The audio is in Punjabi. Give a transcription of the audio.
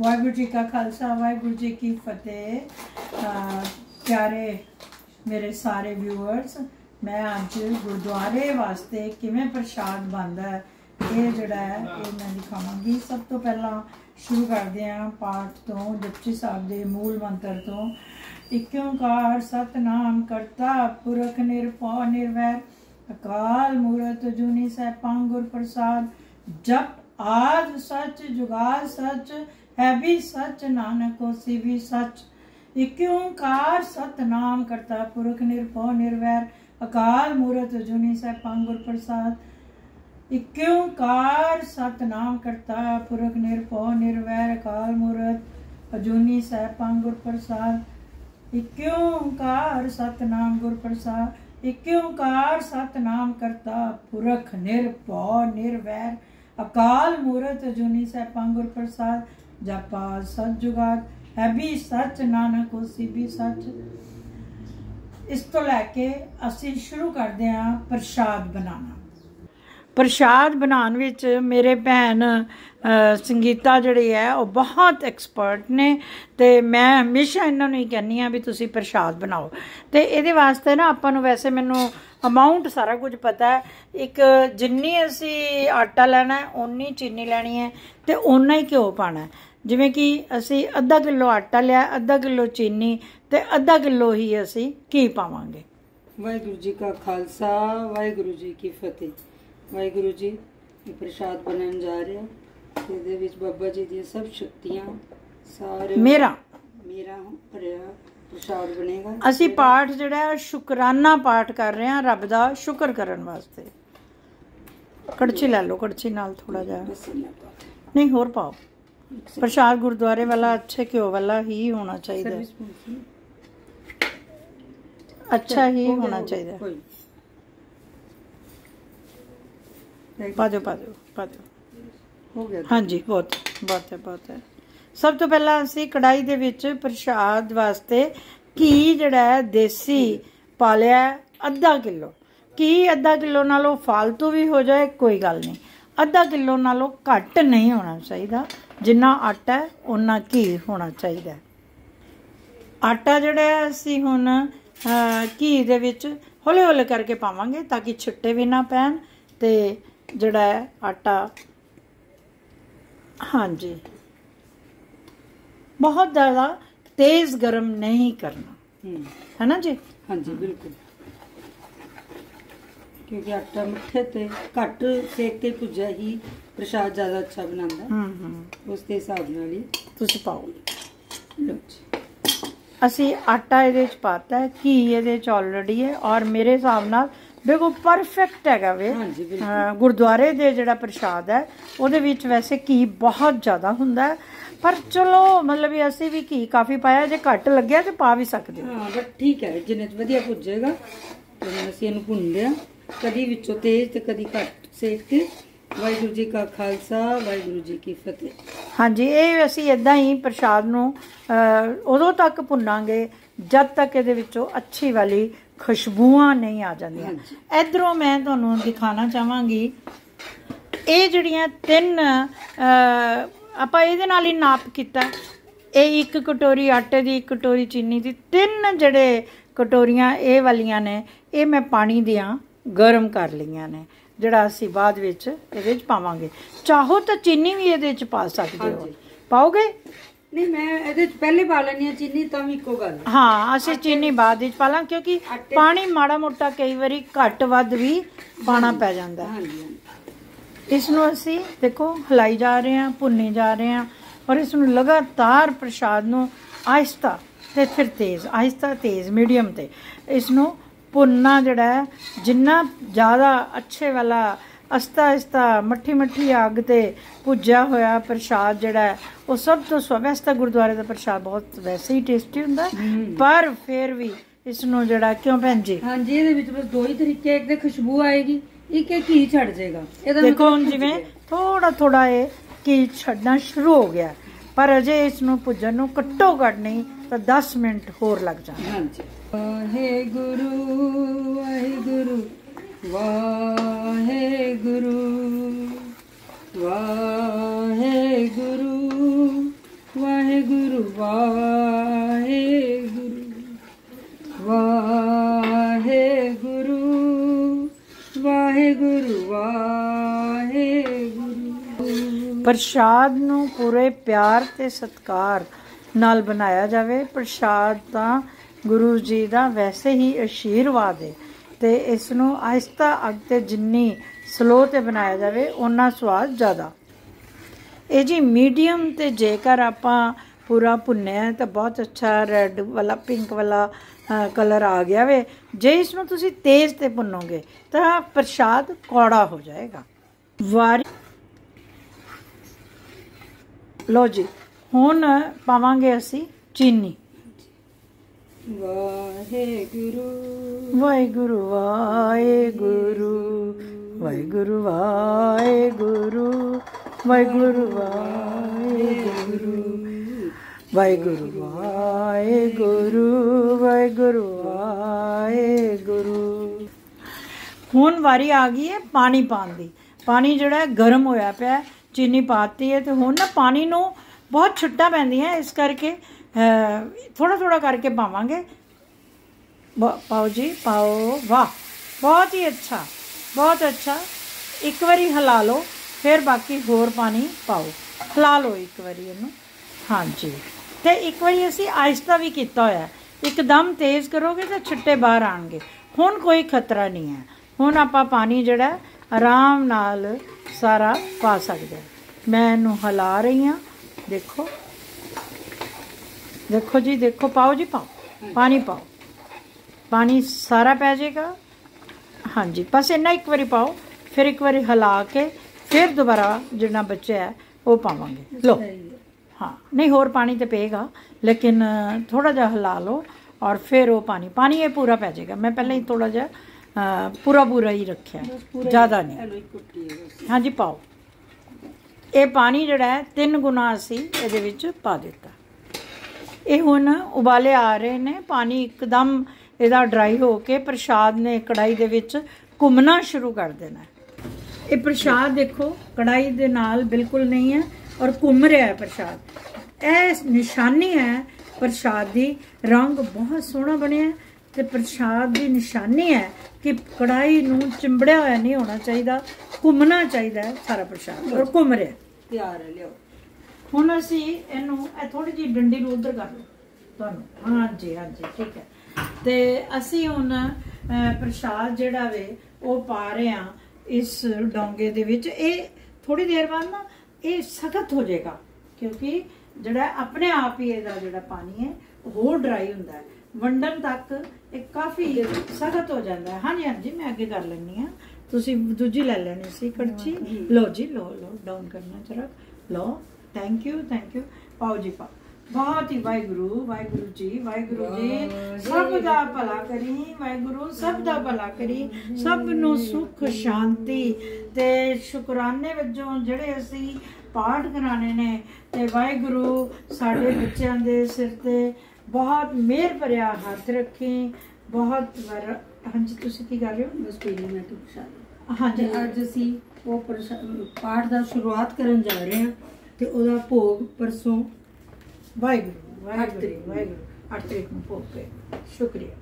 ਵਾਹਿਗੁਰੂ ਜੀ ਕਾ ਖਾਲਸਾ, ਵਾਹਿਗੁਰੂ ਜੀ ਕੀ ਫਤਿਹ। ਪਿਆਰੇ ਮੇਰੇ ਸਾਰੇ ਵਿਊਅਰਸ ਮੈਂ ਅੱਜ ਗੁਰਦੁਆਰੇ ਵਾਸਤੇ ਕਿਵੇਂ ਪ੍ਰਸ਼ਾਦ ਬਣਦਾ ਹੈ, ਇਹ ਜਿਹੜਾ ਹੈ, ਇਹ ਮੈਂ ਦਿਖਾਵਾਂਗੀ। ਸਭ ਤੋਂ ਪਹਿਲਾਂ ਸ਼ੁਰੂ ਕਰਦੇ ਹਾਂ ਪਾਠ ਤੋਂ, ਜਪਜੀ ਸਾਹਿਬ ਦੇ ਮੂਲ ਮੰਤਰ ਤੋਂ। ਇੱਕ ਓੰਕਾਰ ਸਤਨਾਮ ਕਰਤਾ, ਪੁਰਖ ਨਿਰਭਉ ਨਿਰਵੈਰ। ਅਕਾਲ ਮੂਰਤ ਜੁਨੀ ਸੈਭੰ ਗੁਰ ਪ੍ਰਸਾਦ ਜਪ ਆਦ ਸੱਚ, ਜੁਗਾਦ ਸੱਚ ਹੈ ਵੀ ਸੱਚ ਨਾਨਕ ਹੋਸੀ ਵੀ ਸੱਚ। ਇਕ ਓੰਕਾਰ ਸਤਨਾਮ ਕਰਤਾ ਪੁਰਖ ਨਿਰਭਉ ਨਿਰਵੈਰ, ਅਕਾਲ ਮੂਰਤ ਜੁਨੀ ਸੈਭੰ ਗੁਰ ਪ੍ਰਸਾਦ। ਇਕ ਓੰਕਾਰ ਸਤਨਾਮ ਕਰਤਾ ਪੁਰਖ ਨਿਰਭਉ ਨਿਰਵੈਰ, ਅਕਾਲ ਮੂਰਤ ਅਜੂਨੀ ਸੈਭੰ ਗੁਰ ਪ੍ਰਸਾਦ। ਇਕ ਓੰਕਾਰ ਸਤਨਾਮ ਗੁਰ ਪ੍ਰਸਾਦ, ਇਕ ਓੰਕਾਰ ਸਤਨਾਮ ਕਰਤਾ ਪੁਰਖ ਨਿਰਭਉ ਨਿਰਵੈਰ, ਅਕਾਲ ਮੂਰਤ ਅਜੂਨੀ ਸੈਭੰ ਗੁਰ ਪ੍ਰਸਾਦ। ਜਪਾ ਸਤ ਜੁਗਾਦ ਹੈ ਵੀ ਸੱਚ ਨਾਨਕ ਹੋਸੀ ਵੀ ਸੱਚ। ਇਸ ਤੋਂ ਲੈ ਕੇ ਅਸੀਂ ਸ਼ੁਰੂ ਕਰਦੇ ਹਾਂ ਪ੍ਰਸ਼ਾਦ ਬਣਾਉਣਾ। ਪ੍ਰਸ਼ਾਦ ਬਣਾਉਣ ਵਿੱਚ ਮੇਰੇ ਭੈਣ ਸੰਗੀਤਾ ਜਿਹੜੀ ਹੈ, ਉਹ ਬਹੁਤ ਐਕਸਪਰਟ ਨੇ ਤੇ ਮੈਂ ਹਮੇਸ਼ਾ ਇਹਨਾਂ ਨੂੰ ਹੀ ਕਹਿੰਨੀ ਆ ਵੀ ਤੁਸੀਂ ਪ੍ਰਸ਼ਾਦ ਬਣਾਓ। ਤੇ ਇਹਦੇ ਵਾਸਤੇ ਨਾ ਆਪਾਂ ਨੂੰ ਵੈਸੇ ਮੈਨੂੰ ਅਮਾਉਂਟ ਸਾਰਾ ਕੁਝ ਪਤਾ ਹੈ। ਇੱਕ ਜਿੰਨੀ ਅਸੀਂ ਆਟਾ ਲੈਣਾ ਹੈ, ਓਨੀ ਚੀਨੀ ਲੈਣੀ ਹੈ ਤੇ ਓਨਾ ਹੀ ਘਿਓ ਪਾਣਾ ਹੈ। ਜਿਵੇਂ ਕਿ ਅਸੀਂ ਅੱਧਾ ਕਿਲੋ ਆਟਾ ਲਿਆ ਅੱਧਾ ਕਿਲੋ ਚੀਨੀ ਤੇ ਅੱਧਾ ਕਿਲੋ ਹੀ ਅਸੀਂ ਘੀ ਪਾਵਾਂਗੇ। ਵਾਹਿਗੁਰੂ ਜੀ ਕਾ ਖਾਲਸਾ ਵਾਹਿਗੁਰੂ ਜੀ ਕੀ ਫਤਿਹ। ਵਾਹਿਗੁਰੂ ਜੀ ਇਹ ਪ੍ਰਸ਼ਾਦ ਬਣਨ ਜਾ ਰਿਹਾ ਇਹਦੇ ਵਿੱਚ ਬਾਬਾ ਜੀ ਦੀਆਂ ਸਭ ਸ਼ਕਤੀਆਂ ਸਾਰੇ ਮੇਰਾ। ਮੇਰਾ ਭਰਿਆ ਪ੍ਰਸ਼ਾਦ ਬਣੇਗਾ। ਅਸੀਂ ਪਾਠ ਜਿਹੜਾ ਹੈ ਸ਼ੁਕਰਾਨਾ ਪਾਠ ਕਰ ਰਹੇ ਹਾਂ ਰੱਬ ਦਾ ਸ਼ੁਕਰ ਕਰਨ ਵਾਸਤੇ। ਕੜਛੀ ਲੈ ਲਓ ਕੜਛੀ ਨਾਲ ਥੋੜਾ ਜਿਹਾ। ਨਹੀਂ ਹੋਰ ਪਾਓ। ਪ੍ਰਸ਼ਾਦ ਗੁਰਦੁਆਰੇ ਵਾਲਾ ਅੱਛੇ ਘਿਓ ਵਾਲਾ ਹੀ ਹੋਣਾ ਚਾਹੀਦਾ। ਅੱਛਾ ਹੀ ਹੋਣਾ ਚਾਹੀਦਾ। ਪਾ ਦਿਓ ਪਾ ਦਿਓ ਪਾ ਦਿਓ ਹੋ ਗਿਆ। ਹਾਂਜੀ ਬਹੁਤ ਬਹੁਤ ਹੈ ਬਹੁਤ ਹੈ। ਸਭ ਤੋਂ ਪਹਿਲਾਂ ਅਸੀਂ ਕੜਾਈ ਦੇ ਵਿੱਚ ਪ੍ਰਸ਼ਾਦ ਵਾਸਤੇ ਘੀ ਜਿਹੜਾ ਹੈ ਦੇਸੀ ਪਾ ਲਿਆ ਅੱਧਾ ਕਿਲੋ। ਘੀ ਅੱਧਾ ਕਿਲੋ ਨਾਲੋਂ ਫालतू ਵੀ ਹੋ ਜਾਏ ਕੋਈ ਗੱਲ ਨਹੀਂ। ਅੱਧਾ ਕਿਲੋ ਨਾਲੋਂ ਘੱਟ ਨਹੀਂ ਹੋਣਾ ਚਾਹੀਦਾ। ਜਿੰਨਾ ਆਟਾ ਹੈ ਉਨਾ ਘੀ ਹੋਣਾ ਚਾਹੀਦਾ। ਆਟਾ ਜਿਹੜਾ ਅਸੀਂ ਹੁਣ ਘੀ ਦੇ ਵਿੱਚ ਹੌਲੇ ਹੌਲੇ ਕਰਕੇ ਪਾਵਾਂਗੇ ਤਾਂ ਕਿ ਛਿੱਟੇ ਵੀ ਨਾ ਪੈਣ ਤੇ ਜਿਹੜਾ ਆਟਾ ਹਾਂਜੀ। ਬਹੁਤ ਜ਼ਿਆਦਾ ਤੇਜ਼ ਗਰਮ ਨਹੀਂ ਕਰਨਾ। ਹੈ ਨਾ ਜੀ? ਹਾਂਜੀ ਬਿਲਕੁਲ। ਕਿਉਂਕਿ ਆਟਾ ਮਿੱਠੇ ਤੇ ਘੱਟ ਸੇਕ ਤੇ ਭੁੱਜਿਆ ਹੀ ਪ੍ਰਸ਼ਾਦ ਜ਼ਿਆਦਾ ਅੱਛਾ ਬਣਾਉਂਦਾ। ਹੈ। ਹੂੰ। ਹੂੰ ਉਸ ਦੇ ਹਿਸਾਬ ਨਾਲ ਹੀ। ਤੁਸੀਂ ਪਾਓ। ਲਓ ਜੀ। ਅਸੀਂ ਆਟਾ ਇਹਦੇ ਵਿੱਚ ਪਾਤਾ ਹੈ ਘੀ ਇਹਦੇ ਵਿੱਚ ਆਲਰੇਡੀ ਹੈ ਔਰ ਮੇਰੇ ਹਿਸਾਬ ਨਾਲ ਬਿਲਕੁਲ ਪਰਫੈਕਟ ਹੈਗਾ ਵੇ। ਹਾਂਜੀ ਬਿਲਕੁਲ। ਗੁਰਦੁਆਰੇ ਦੇ ਜਿਹੜਾ ਪ੍ਰਸ਼ਾਦ ਹੈ ਉਹਦੇ ਵਿੱਚ ਵੈਸੇ ਘੀ ਬਹੁਤ ਜ਼ਿਆਦਾ ਹੁੰਦਾ ਹੈ। ਪਰ ਚਲੋ ਮਤਲਬ ਵੀ ਅਸੀਂ ਵੀ ਘੀ ਕਾਫੀ ਪਾਇਆ ਜੇ ਘੱਟ ਲੱਗਿਆ ਤੇ ਪਾ ਵੀ ਸਕਦੇ ਹੋ। ਹਾਂ ਬਟ ਠੀਕ ਹੈ ਜਿੰਨੇ ਚ ਵਧੀਆ ਭੁੱਜੇਗਾ ਤੇ ਅਸੀਂ ਇਹਨੂੰ ਭੁੰਨਦੇ ਆ ਕਦੀ ਵਿੱਚੋਂ ਤੇਜ਼ ਤੇ ਕਦੀ ਘੱਟ। ਸੇਕ ਤੇ ਵਾਹਿਗੁਰੂ ਜੀ ਕਾ ਖਾਲਸਾ ਵਾਹਿਗੁਰੂ ਜੀ ਕੀ ਫਤਿਹ। ਹਾਂਜੀ ਇਹ ਅਸੀਂ ਇਦਾਂ ਹੀ ਪ੍ਰਸ਼ਾਦ ਨੂੰ ਉਦੋਂ ਤੱਕ ਭੁੰਨਾਂਗੇ ਜਦ ਤੱਕ ਇਹਦੇ ਵਿੱਚੋਂ ਅੱਛੀ ਵਾਲੀ ਖੁਸ਼ਬੂਆਂ ਨਹੀਂ ਆ ਜਾਂਦੀਆਂ। ਇਧਰੋਂ ਮੈਂ ਤੁਹਾਨੂੰ ਦਿਖਾਣਾ ਚਾਹਾਂਗੀ ਇਹ ਜਿਹੜੀਆਂ ਤਿੰਨ ਆਪਾਂ ਇਹਦੇ ਨਾਲ ਹੀ ਨਾਪ ਕੀਤਾ। ਇਹ ਇੱਕ ਕਟੋਰੀ ਆਟੇ ਦੀ ਇੱਕ ਕਟੋਰੀ ਚੀਨੀ ਦੀ ਤਿੰਨ ਜਿਹੜੇ ਕਟੋਰੀਆਂ ਇਹ ਵਾਲੀਆਂ ਨੇ ਇਹ ਮੈਂ ਪਾਣੀ ਦੀਆਂ। ਗਰਮ ਕਰ ਲਈਆਂ ਨੇ ਜਿਹੜਾ ਅਸੀਂ ਬਾਅਦ ਵਿੱਚ ਇਹਦੇ ਵਿੱਚ ਪਾਵਾਂਗੇ। ਚਾਹੋ ਤਾਂ ਚੀਨੀ ਵੀ ਇਹਦੇ ਵਿੱਚ ਪਾ ਸਕਦੇ ਹੋ। ਪਾਓਗੇ? ਨਹੀਂ ਮੈਂ ਇਹਦੇ ਚ ਪਹਿਲੇ ਪਾ ਲੈਣੀ ਆ ਚੀਨੀ ਤਾਂ ਵੀ ਇੱਕੋ ਗੱਲ। ਹੈ। ਅਸੀਂ ਚੀਨੀ ਬਾਅਦ ਵਿੱਚ ਪਾ ਲਾਂ ਕਿਉਂਕਿ ਪਾਣੀ ਮਾੜਾ ਮੋਟਾ ਕਈ ਵਾਰੀ ਘੱਟ ਵੱਧ ਵੀ ਪਾਣਾ ਪੈ ਜਾਂਦਾ ਇਸ ਨੂੰ ਅਸੀਂ ਦੇਖੋ ਹਿਲਾਈ ਜਾ ਰਹੇ ਹਾਂ ਭੁੰਨੀ ਜਾ ਰਹੇ ਹਾਂ ਔਰ ਇਸ ਨੂੰ ਲਗਾਤਾਰ ਪ੍ਰਸ਼ਾਦ ਨੂੰ ਆਹਿਸਤਾ ਤੇ ਫਿਰ ਤੇਜ਼ ਆਹਿਸਤਾ ਤੇਜ਼ ਮੀਡੀਅਮ ਤੇ ਇਸ ਨੂੰ ਭੁੰਨਣਾ ਜਿਹੜਾ ਜਿੰਨਾ ਜ਼ਿਆਦਾ ਅੱਛੇ ਵਾਲਾ ਅਸਤਾ ਅਸਤਾ ਮੱਠੀ ਮੱਠੀ ਅੱਗ ਤੇ ਭੁੱਜਿਆ ਹੋਇਆ ਪ੍ਰਸ਼ਾਦ ਜਿਹੜਾ ਉਹ ਸਭ ਤੋਂ ਸਵੈਸਤਾ ਗੁਰਦੁਆਰੇ ਦਾ ਪ੍ਰਸ਼ਾਦ ਬਹੁਤ ਵੈਸੇ ਹੀ ਟੇਸਟੀ ਹੁੰਦਾ। ਪਰ ਫਿਰ ਵੀ ਇਸ ਨੂੰ ਜਿਹੜਾ ਕਿਉਂ ਭੈਣ ਜੀ ਹਾਂਜੀ ਇਹਦੇ ਵਿੱਚ ਬਸ ਦੋ ਹੀ ਤਰੀਕੇ ਇੱਕ ਤੇ ਖੁਸ਼ਬੂ ਆਏਗੀ ਇੱਕ ਇਹ ਘੀ ਛੱਡ ਜਾਏਗਾ ਇਹਦਾ ਦੇਖੋ ਹੁਣ ਜਿਵੇਂ। ਥੋੜਾ ਥੋੜਾ ਇਹ ਕੀ ਛੱਡਣਾ ਸ਼ੁਰੂ ਹੋ ਗਿਆ ਪਰ ਅਜੇ ਇਸ ਨੂੰ ਭੁੱਜਣ ਨੂੰ ਘੱਟੋ ਘੱਟ ਨਹੀਂ ਤਾਂ 10 ਮਿੰਟ ਹੋਰ ਲੱਗ ਜਾਣਗੇ ਹਾਂਜੀ ਵਾਹਿਗੁਰੂ ਵਾਹਿਗੁਰੂ ਵਾਹਿਗੁਰੂ ਵਾਹਿਗੁਰੂ ਵਾਹਿਗੁਰੂ ਵਾਹਿਗੁਰੂ ਵਾਹਿਗੁਰੂ ਵਾਹਿਗੁਰੂ ਵਾਹਿਗੁਰੂ ਪ੍ਰਸ਼ਾਦ ਨੂੰ ਪੂਰੇ ਪਿਆਰ ਤੇ ਸਤਕਾਰ ਨਾਲ ਬਣਾਇਆ ਜਾਵੇ। ਪ੍ਰਸ਼ਾਦ ਤਾਂ ਗੁਰੂ ਜੀ ਦਾ ਵੈਸੇ ਹੀ ਅਸ਼ੀਰਵਾਦ ਹੈ ਤੇ ਇਸ ਨੂੰ ਆਇਸਤਾ ਅੱਗ ਤੇ ਜਿੰਨੀ ਸਲੋ ਤੇ ਬਣਾਇਆ ਜਾਵੇ ਉਹਨਾਂ ਸਵਾਦ ਜ਼ਿਆਦਾ। ਇਹ ਜੀ ਮੀਡੀਅਮ ਤੇ ਜੇਕਰ ਆਪਾਂ ਪੂਰਾ ਭੁੰਨਿਆ ਤਾਂ ਬਹੁਤ ਅੱਛਾ ਰੈੱਡ ਵਾਲਾ, ਪਿੰਕ ਵਾਲਾ ਕਲਰ ਆ ਗਿਆ ਵੇ। ਜੇ ਇਸ ਨੂੰ ਤੁਸੀਂ ਤੇਜ਼ ਤੇ ਭੁੰਨੋਗੇ ਤਾਂ ਪ੍ਰਸ਼ਾਦ ਕੌੜਾ ਹੋ ਜਾਏਗਾ। ਵਾਰੀ ਲੋ ਜੀ, ਹੁਣ ਪਾਵਾਂਗੇ ਅਸੀਂ ਚੀਨੀ। ਵਾਹਿਗੁਰੂ। ਵਾਹਿਗੁਰੂ ਵਾਹਿਗੁਰੂ ਵਾਹਿਗੁਰੂ ਵਾਹਿਗੁਰੂ ਵਾਹਿਗੁਰੂ ਵਾਹਿਗੁਰੂ ਵਾਹਿਗੁਰੂ ਵਾਹਿਗੁਰੂ ਵਾਹਿਗੁਰੂ ਵਾਹਿਗੁਰੂ। ਹੁਣ ਵਾਰੀ ਆ ਗਈ ਹੈ ਪਾਣੀ ਪਾਣ ਦੀ। ਪਾਣੀ ਜਿਹੜਾ ਗਰਮ ਹੋਇਆ ਪਿਆ ਹੈ, ਚੀਨੀ ਪਾਤੀ ਹੈ ਤੇ ਹੁਣ ਨਾ ਪਾਣੀ ਨੂੰ ਬਹੁਤ ਛੁੱਟਾ ਪੈਂਦੀਆਂ ਇਸ ਕਰਕੇ। ਥੋੜਾ ਥੋੜਾ ਕਰਕੇ ਪਾਵਾਂਗੇ। ਬ- ਪਾਓ ਜੀ, ਪਾਓ, ਵਾਹ, ਬਹੁਤ ਹੀ ਅੱਛਾ, ਬਹੁਤ ਅੱਛਾ। ਇੱਕ ਵਾਰੀ ਹਿਲਾ ਲਓ, ਫਿਰ ਬਾਕੀ ਹੋਰ ਪਾਣੀ ਪਾਓ। ਹਿਲਾ ਲਓ ਇੱਕ ਵਾਰੀ ਇਹਨੂੰ। ਹਾਂਜੀ। ਤੇ ਇੱਕ ਵਾਰੀ ਅਸੀਂ ਆਇਸਤਾ ਵੀ ਕੀਤਾ ਹੋਇਆ ਇੱਕਦਮ ਤੇਜ਼ ਕਰੋਗੇ ਤਾਂ ਛਿੱਟੇ ਬਾਹਰ ਆਣਗੇ ਹੁਣ ਕੋਈ ਖਤਰਾ ਨਹੀਂ ਹੈ। ਹੁਣ ਆਪਾਂ ਪਾਣੀ ਜਿਹੜਾ ਆਰਾਮ ਨਾਲ ਸਾਰਾ ਪਾ ਸਕਦੇ ਮੈਂ ਇਹਨੂੰ ਹਿਲਾ ਰਹੀ ਹਾਂ। ਦੇਖੋ। ਦੇਖੋ ਜੀ ਦੇਖੋ ਪਾਓ ਜੀ ਪਾਓ। ਪਾਣੀ ਪਾਓ। ਪਾਣੀ ਸਾਰਾ ਪੈ ਜਾਏਗਾ। ਹਾਂਜੀ ਬਸ ਇੰਨਾ ਇੱਕ ਵਾਰੀ ਪਾਓ ਫਿਰ ਇੱਕ ਵਾਰੀ ਹਿਲਾ ਕੇ ਫਿਰ ਦੁਬਾਰਾ ਜਿਹੜਾ ਬਚਿਆ ਉਹ ਪਾਵਾਂਗੇ। ਲੋ ਹਾਂ। ਨਹੀਂ ਹੋਰ ਪਾਣੀ ਤੇ ਪਏਗਾ ਲੇਕਿਨ ਥੋੜਾ ਜਿਹਾ ਹਿਲਾ ਲਓ ਔਰ ਫਿਰ ਉਹ ਪਾਣੀ ਪਾਣੀ ਇਹ ਪੂਰਾ ਪੈ ਜਾਏਗਾ। ਮੈਂ ਪਹਿਲਾਂ ਹੀ ਥੋੜਾ ਜਿਹਾ ਪੂਰਾ ਪੂਰਾ ਹੀ ਰੱਖਿਆ ਜ਼ਿਆਦਾ ਨਹੀਂ। ਹਾਂਜੀ ਪਾਓ। ਇਹ ਪਾਣੀ ਜਿਹੜਾ ਹੈ ਤਿੰਨ ਗੁਣਾ ਅਸੀਂ ਇਹਦੇ ਵਿੱਚ ਪਾ ਦਿੱਤਾ। ਇਹ ਹੁਣ ਉਬਾਲੇ ਆ ਰਹੇ ਨੇ। ਪਾਣੀ ਇੱਕਦਮ ਇਹਦਾ ਡਰਾਈ ਹੋ ਕੇ ਪ੍ਰਸ਼ਾਦ ਨੇ ਕੜਾਈ ਦੇ ਵਿੱਚ ਘੁੰਮਣਾ ਸ਼ੁਰੂ ਕਰ ਦੇਣਾ ਇਹ ਪ੍ਰਸ਼ਾਦ ਦੇਖੋ ਕੜਾਈ ਦੇ ਨਾਲ ਬਿਲਕੁਲ ਨਹੀਂ ਹੈ ਔਰ ਘੁੰਮ ਰਿਹਾ ਹੈ ਪ੍ਰਸ਼ਾਦ। ਇਹ ਨਿਸ਼ਾਨੀ ਹੈ ਪ੍ਰਸ਼ਾਦ ਦੀ। ਰੰਗ ਬਹੁਤ ਸੋਹਣਾ ਬਣਿਆ ਹੈ ਤੇ ਪ੍ਰਸ਼ਾਦ ਦੀ ਨਿਸ਼ਾਨੀ ਹੈ ਕਿ ਕੜਾਈ ਨੂੰ ਚਿੰਬੜਿਆ ਹੋਇਆ ਨਹੀਂ ਹੋਣਾ ਚਾਹੀਦਾ, ਘੁੰਮਣਾ ਚਾਹੀਦਾ ਸਾਰਾ ਪ੍ਰਸ਼ਾਦ ਔਰ ਘੁੰਮ ਰਿਹਾ ਤਿਆਰ ਹੈ ਲਿਓ ਹੁਣ ਅਸੀਂ ਇਹਨੂੰ ਇਹ ਥੋੜੀ ਜਿਹੀ ਡੰਡੀ ਨੂੰ ਉਧਰ ਕਰ ਲਓ। ਤੁਹਾਨੂੰ। ਹਾਂਜੀ ਹਾਂਜੀ ਠੀਕ ਹੈ। ਤੇ ਅਸੀਂ ਹੁਣ ਪ੍ਰਸ਼ਾਦ ਜਿਹੜਾ ਵੇ ਉਹ ਪਾ ਰਹੇ ਹਾਂ ਇਸ ਡੋਂਗੇ ਦੇ ਵਿੱਚ। ਇਹ ਥੋੜੀ ਦੇਰ ਬਾਅਦ ਨਾ ਇਹ ਸਖਤ ਹੋ ਜਾਏਗਾ ਕਿਉਂਕਿ ਜਿਹੜਾ ਆਪਣੇ ਆਪ ਹੀ ਇਹਦਾ ਜਿਹੜਾ ਪਾਣੀ ਹੈ ਉਹ ਹੋਰ ਡਰਾਈ ਹੁੰਦਾ ਹੈ। ਵੰਡਣ ਤੱਕ ਇਹ ਕਾਫੀ ਸਖਤ ਹੋ ਜਾਂਦਾ ਹੈ। ਹਾਂਜੀ ਹਾਂਜੀ ਮੈਂ ਅੱਗੇ ਕਰ ਲੈਣੀ ਆ ਤੁਸੀਂ ਦੂਜੀ ਲੈ ਲੈਣੀ ਸੀ ਕੜਛੀ। ਲਓ ਜੀ ਲਓ ਲਓ ਡਾਊਨ ਕਰਨਾ ਜਰਾ। ਲਓ। ਥੈਂਕ ਯੂ ਥੈਂਕ ਯੂ ਪਾਓ ਜੀ ਪਾਓ। ਬਹੁਤ ਹੀ ਵਾਹਿਗੁਰੂ ਵਾਹਿਗੁਰੂ ਜੀ ਵਾਹਿਗੁਰੂ ਜੀ। ਸਭ ਦਾ ਭਲਾ ਕਰੀ ਵਾਹਿਗੁਰੂ ਸਭ ਦਾ ਭਲਾ ਕਰੀ। ਸਭ ਨੂੰ ਸੁਖ ਸ਼ਾਂਤੀ ਤੇ ਸ਼ੁਕਰਾਨੇ ਵਜੋਂ ਜਿਹੜੇ ਅਸੀਂ ਪਾਠ ਕਰਾਣੇ ਨੇ ਤੇ ਵਾਹਿਗੁਰੂ ਸਾਡੇ ਬੱਚਿਆਂ ਦੇ ਸਿਰ ਤੇ ਬਹੁਤ ਮਿਹਰ ਭਰਿਆ ਹੱਥ ਰੱਖੀ। ਬਹੁਤ ਵਰ ਹਾਂਜੀ ਤੁਸੀਂ ਕੀ ਕਰ ਰਹੇ ਹੋ? ਬਸ ਪੀਲੀ ਮੈਂ ਤਾਂ ਪ੍ਰਸ਼ਾਦ ਹਾਂਜੀ। ਅੱਜ ਅਸੀਂ ਉਹ ਪਾਠ ਦਾ ਸ਼ੁਰੂਆਤ ਕਰਨ ਜਾ ਰਹੇ ਹਾਂ। ਤੇ ਉਹਦਾ ਭੋਗ ਪਰਸੋਂ ਵਾਹਿਗੁਰੂ ਵਾਹਿਗੁਰੂ। ਵਾਹਿਗੁਰੂ ਅੱਠ ਤਰੀਕ ਨੂੰ ਭੋਗ ਪਏ ਸ਼ੁਕਰੀਆ